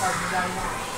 pag-dala.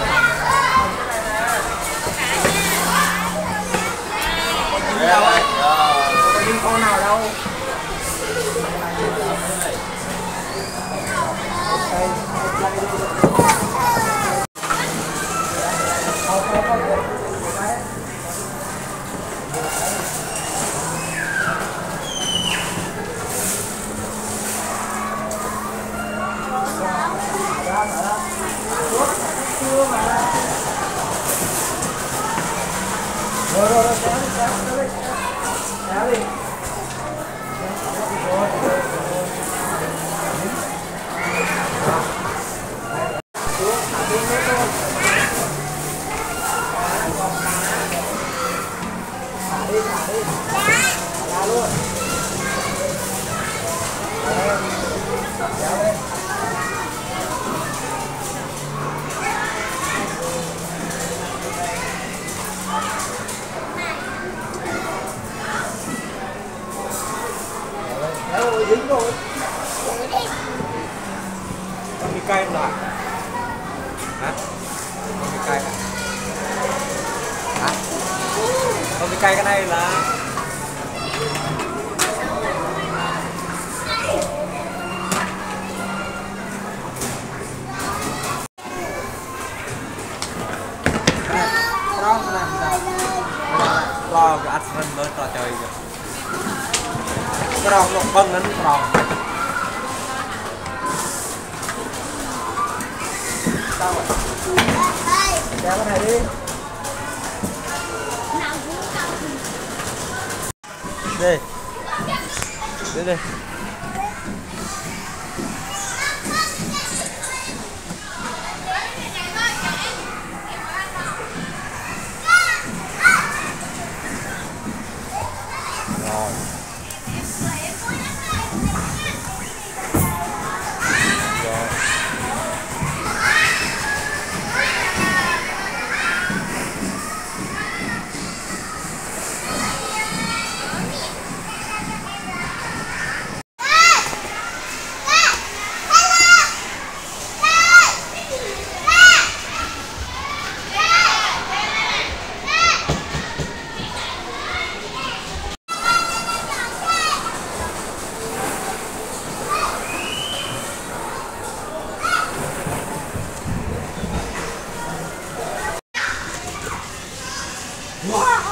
Rồi rồi rồi, kéo đi, kéo đi, kéo đi. Xuống, cay không đoạn Hả? không bị cay à? Hả? không bị cay cái này là Tròn làm sao? Lo cái ắt lên mới tỏ chơi cái, Tròn nó băng đến tròn. Xong rồi đeo cái này đi. Đi. Đi đi. Rồi. Wow!